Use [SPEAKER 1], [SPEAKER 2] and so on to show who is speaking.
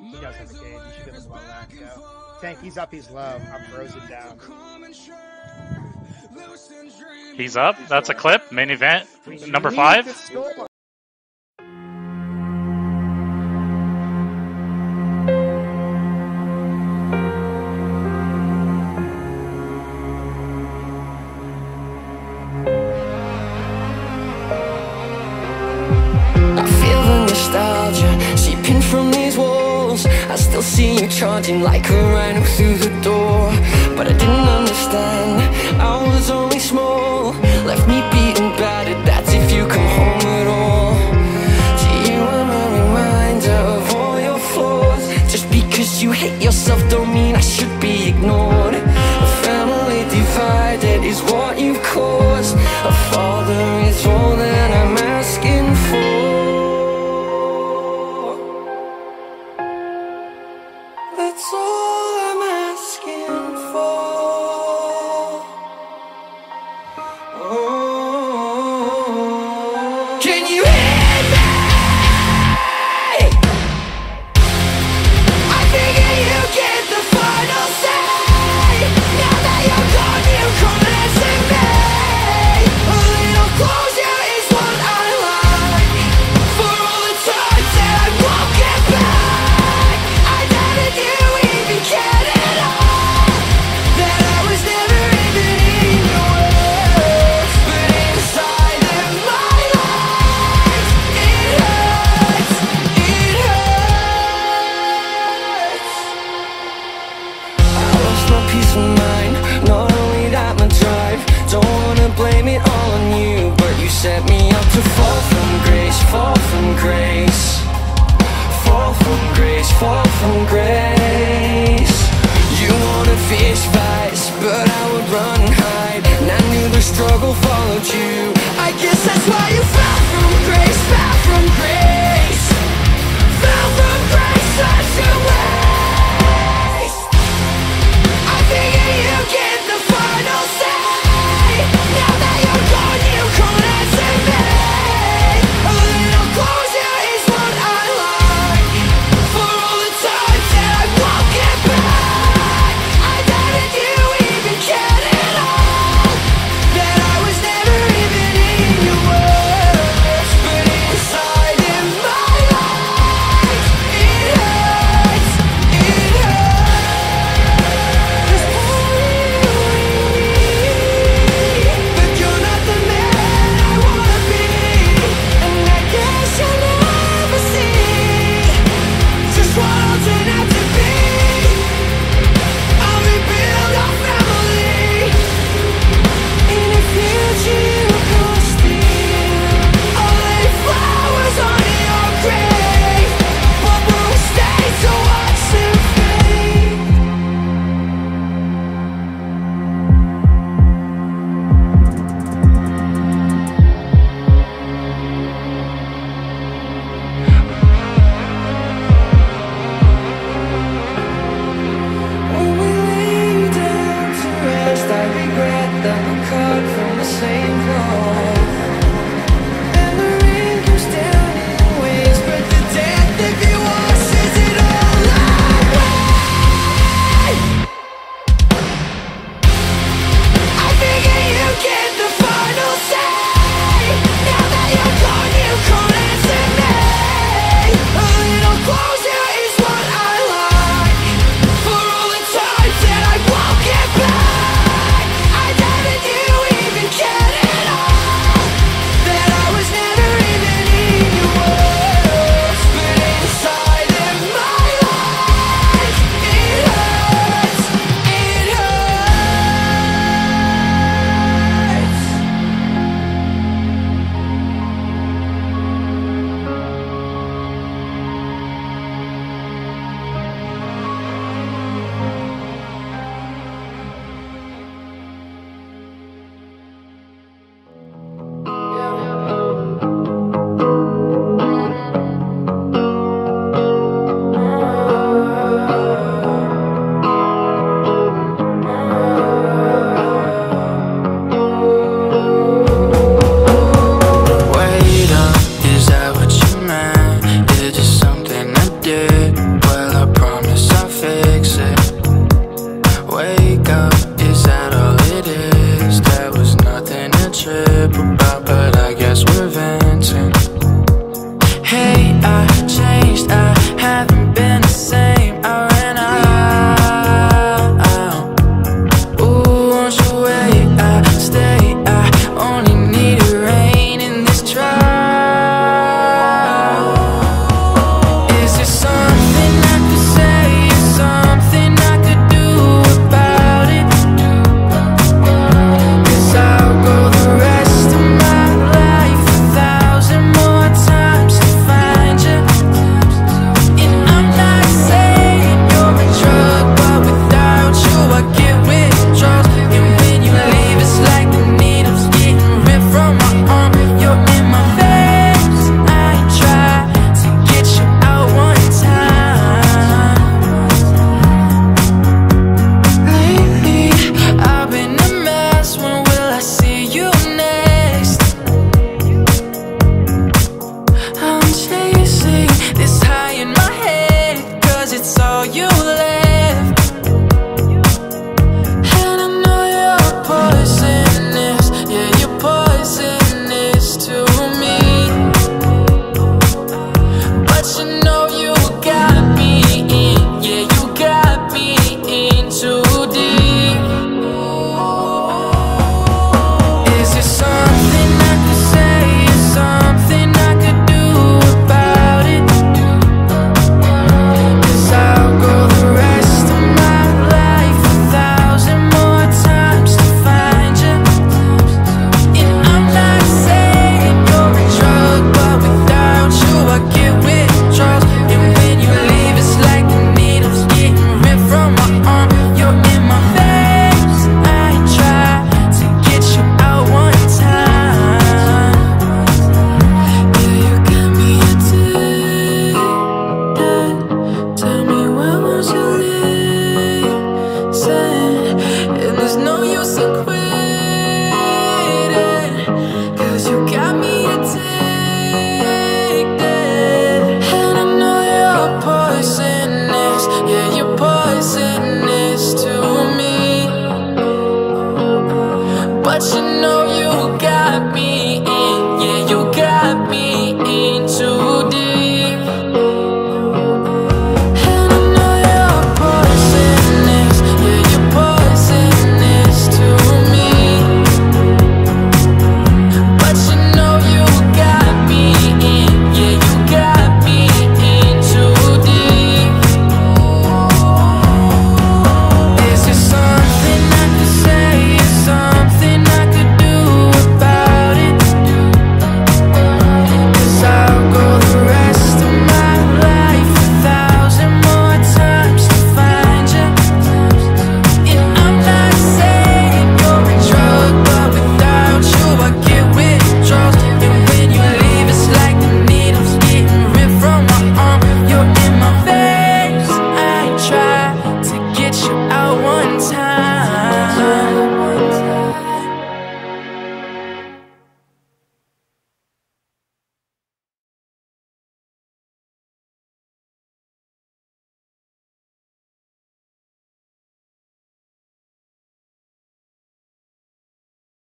[SPEAKER 1] He does have a gauge. He should be able to let that go. Tank, he's up, he's low. I'm frozen down.
[SPEAKER 2] He's up. That's a clip. Main event. Number five.
[SPEAKER 3] Still see you charging like a rhino through the door. But I didn't understand, I was only small. Left me beaten, battered, that's if you come home at all. To you, I'm a reminder of all your flaws. Just because you hate yourself, don't mean I should be ignored. A family divided is what on you, but you set me up to fall from grace, fall from grace, fall from grace, fall from grace. You wanted fist fights, but I would run and hide, and I knew the struggle followed you. I guess that's why you